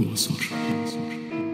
我松手我松手。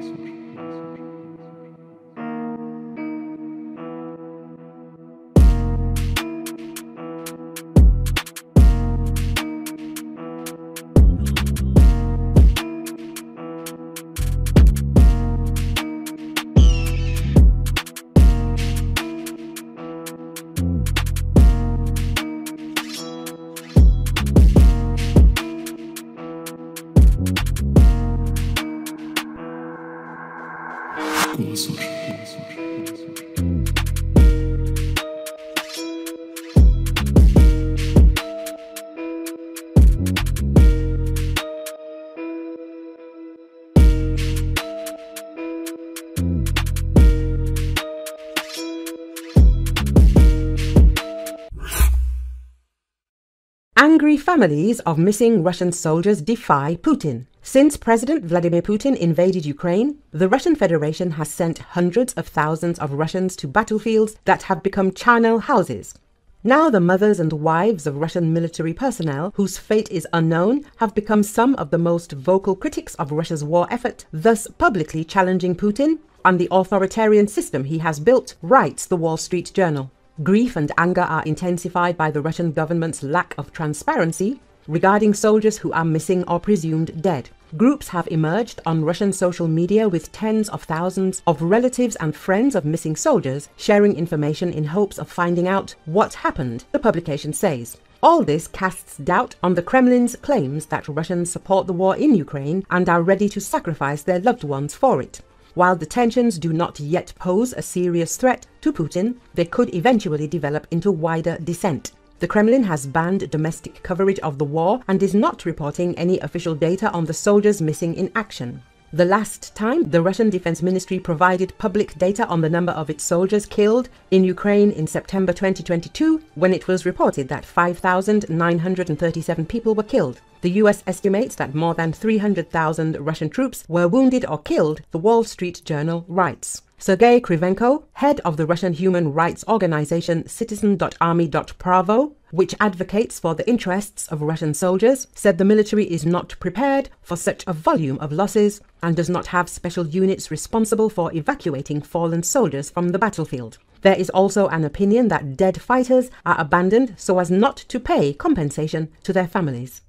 Angry families of missing Russian soldiers defy Putin. Since President Vladimir Putin invaded Ukraine, the Russian Federation has sent hundreds of thousands of Russians to battlefields that have become charnel houses. Now, the mothers and wives of Russian military personnel, whose fate is unknown, have become some of the most vocal critics of Russia's war effort, thus publicly challenging Putin and the authoritarian system he has built, writes the Wall Street Journal. Grief and anger are intensified by the Russian government's lack of transparency regarding soldiers who are missing or presumed dead. Groups have emerged on Russian social media with tens of thousands of relatives and friends of missing soldiers sharing information in hopes of finding out what happened, the publication says. All this casts doubt on the Kremlin's claims that Russians support the war in Ukraine and are ready to sacrifice their loved ones for it. While the tensions do not yet pose a serious threat to Putin, they could eventually develop into wider dissent. The Kremlin has banned domestic coverage of the war and is not reporting any official data on the soldiers missing in action. The last time the Russian Defense Ministry provided public data on the number of its soldiers killed in Ukraine in September 2022, when it was reported that 5,937 people were killed. The US estimates that more than 300,000 Russian troops were wounded or killed, the Wall Street Journal writes. Sergei Krivenko, head of the Russian human rights organization Citizen.Army.Pravo, which advocates for the interests of Russian soldiers, said the military is not prepared for such a volume of losses and does not have special units responsible for evacuating fallen soldiers from the battlefield. There is also an opinion that dead fighters are abandoned so as not to pay compensation to their families.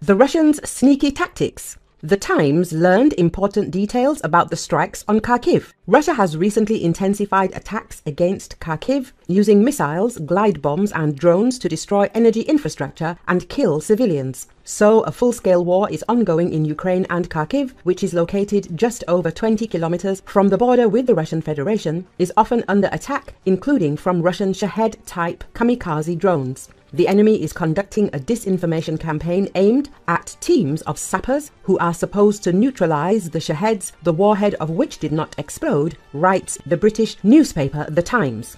The Russians' sneaky tactics. The Times learned important details about the strikes on Kharkiv. Russia has recently intensified attacks against Kharkiv using missiles, glide bombs, and drones to destroy energy infrastructure and kill civilians. So, a full scale war is ongoing in Ukraine and Kharkiv, which is located just over 20 kilometers from the border with the Russian Federation, is often under attack, including from Russian Shahed type kamikaze drones. The enemy is conducting a disinformation campaign aimed at teams of sappers who are supposed to neutralize the Shaheds, the warhead of which did not explode, writes the British newspaper The Times.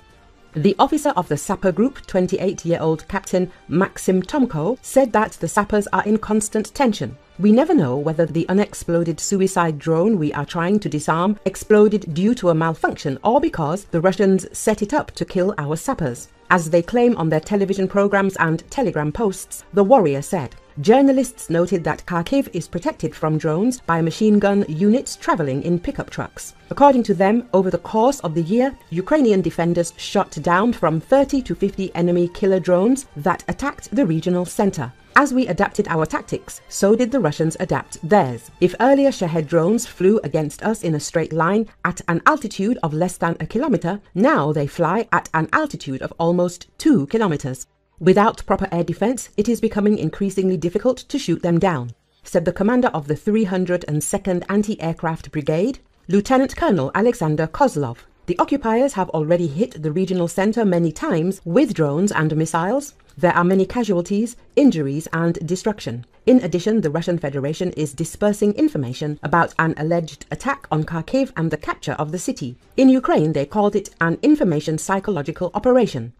The officer of the sapper group, 28 year old Captain Maxim Tomko, said that the sappers are in constant tension. We never know whether the unexploded suicide drone we are trying to disarm exploded due to a malfunction or because the Russians set it up to kill our sappers. As they claim on their television programs and telegram posts, the warrior said. Journalists noted that Kharkiv is protected from drones by machine gun units traveling in pickup trucks. According to them, over the course of the year, Ukrainian defenders shot down from 30 to 50 enemy killer drones that attacked the regional center. As we adapted our tactics, so did the Russians adapt theirs. If earlier Shahed drones flew against us in a straight line at an altitude of less than a kilometer, now they fly at an altitude of almost two kilometers. Without proper air defense, it is becoming increasingly difficult to shoot them down, said the commander of the 302nd Anti-Aircraft Brigade, Lieutenant Colonel Alexander Kozlov. The occupiers have already hit the regional center many times with drones and missiles, there are many casualties, injuries, and destruction. In addition, the Russian Federation is dispersing information about an alleged attack on Kharkiv and the capture of the city. In Ukraine, they called it an information psychological operation.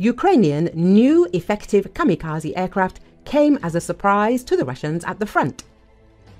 Ukrainian new effective kamikaze aircraft came as a surprise to the Russians at the front.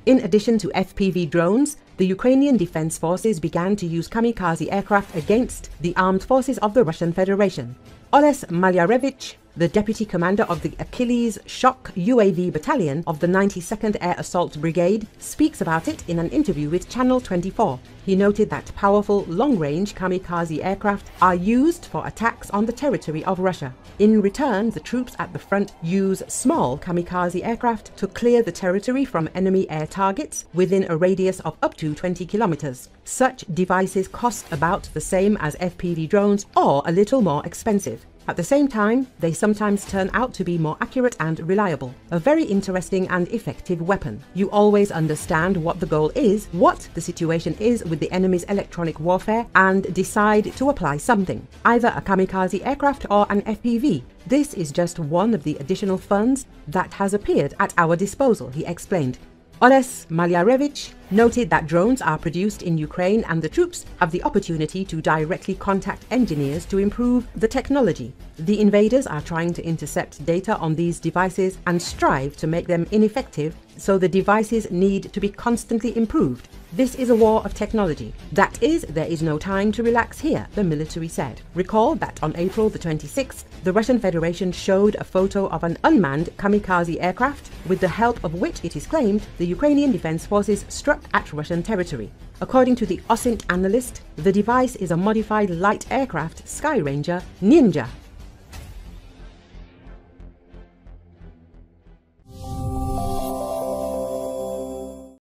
In addition to FPV drones, the Ukrainian Defense Forces began to use kamikaze aircraft against the armed forces of the Russian Federation. Oles Malyarevich the deputy commander of the Achilles Shock UAV Battalion of the 92nd Air Assault Brigade, speaks about it in an interview with Channel 24. He noted that powerful long-range kamikaze aircraft are used for attacks on the territory of Russia. In return, the troops at the front use small kamikaze aircraft to clear the territory from enemy air targets within a radius of up to 20 kilometers. Such devices cost about the same as FPV drones or a little more expensive. At the same time, they sometimes turn out to be more accurate and reliable. A very interesting and effective weapon. You always understand what the goal is, what the situation is with the enemy's electronic warfare, and decide to apply something, either a kamikaze aircraft or an FPV. This is just one of the additional funds that has appeared at our disposal, he explained. Oles Malyarevich noted that drones are produced in Ukraine and the troops have the opportunity to directly contact engineers to improve the technology. The invaders are trying to intercept data on these devices and strive to make them ineffective, so the devices need to be constantly improved. This is a war of technology. That is, there is no time to relax here, the military said. Recall that on April the 26th, the Russian Federation showed a photo of an unmanned kamikaze aircraft, with the help of which it is claimed the Ukrainian Defense Forces struck at Russian territory. According to the OSINT analyst, the device is a modified light aircraft Sky Ranger Ninja